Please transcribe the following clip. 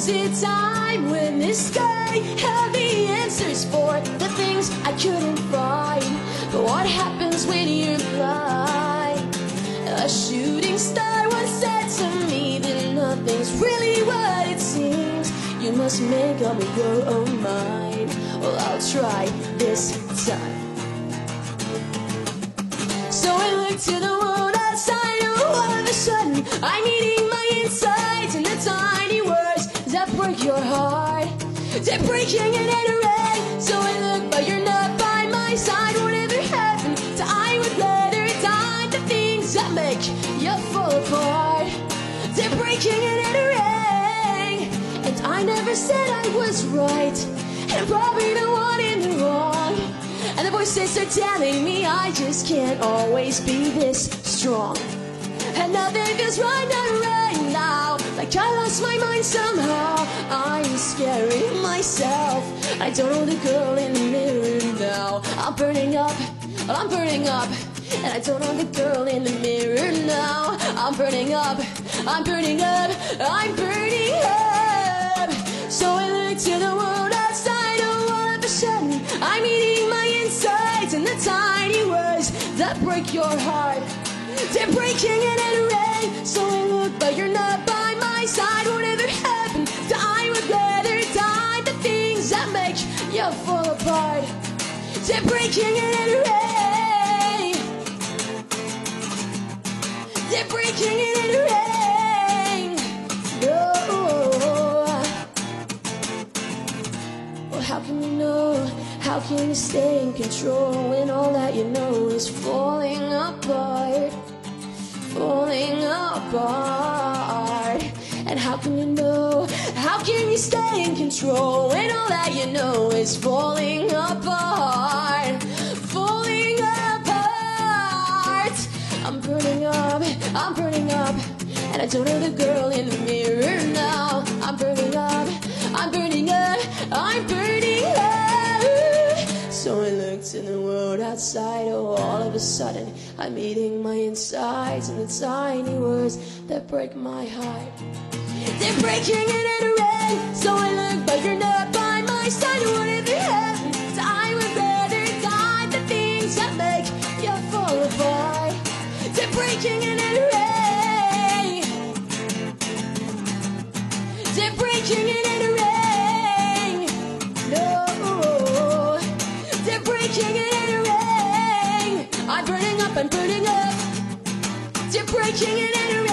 Was a time when the sky had the answers for the things I couldn't find. But what happens when you're blind? A shooting star once said to me that nothing's really what it seems. You must make up your own mind. Well, I'll try this time. So I look to the your heart. They're breaking and entering. So I look, but you're not by my side. Whatever happened to I would let her die. The things that make you fall apart. They're breaking in an array. And I never said I was right. And probably the one in the wrong. And the voices are telling me I just can't always be this strong. And nothing feels right, not right now. Like I lost my mind somehow. I'm scaring myself. I don't know the girl in the mirror now. I'm burning up, I'm burning up. And I don't know the girl in the mirror now. I'm burning up, I'm burning up, I'm burning up. So I look to the world outside, oh, all of a sudden, I'm eating my insides and the tiny words that break your heart. They're breaking in an array. So I look, but you're not by my side. Whatever happened I would rather die. The things that make you fall apart. They're breaking in an array. They're breaking in an array. No. How can you know? How can you stay in control when all that you know is falling apart? Stay in control when all that you know is falling apart? Falling apart. I'm burning up, I'm burning up. And I don't know the girl in the mirror now. I'm burning up, I'm burning up, I'm burning up. So I looked to the world outside, oh, all of a sudden I'm eating my insides and the tiny words that break my heart. They're breaking in an array, so I look, but you're not by my side. What if Whatever happens, I would rather die. The things that make you fall apart. They're breaking and entering. They're breaking in an array. No, they're breaking in an array. I'm burning up, I'm burning up. They're breaking in an array.